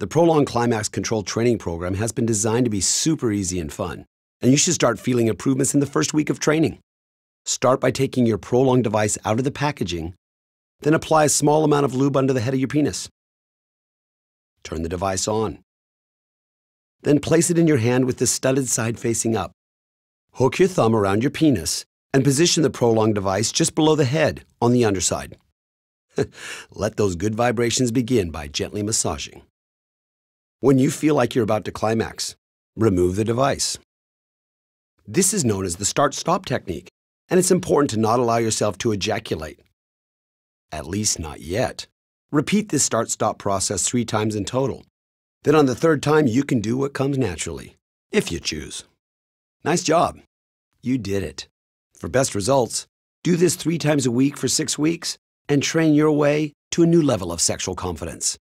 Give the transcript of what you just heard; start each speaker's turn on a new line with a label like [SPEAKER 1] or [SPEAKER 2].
[SPEAKER 1] The Prolong Climax Control training program has been designed to be super easy and fun, and you should start feeling improvements in the first week of training. Start by taking your Prolong device out of the packaging, then apply a small amount of lube under the head of your penis. Turn the device on. Then place it in your hand with the studded side facing up. Hook your thumb around your penis and position the Prolong device just below the head on the underside. Let those good vibrations begin by gently massaging. When you feel like you're about to climax, remove the device. This is known as the start-stop technique, and it's important to not allow yourself to ejaculate. At least not yet. Repeat this start-stop process three times in total. Then on the third time, you can do what comes naturally, if you choose. Nice job. You did it. For best results, do this three times a week for six weeks and train your way to a new level of sexual confidence.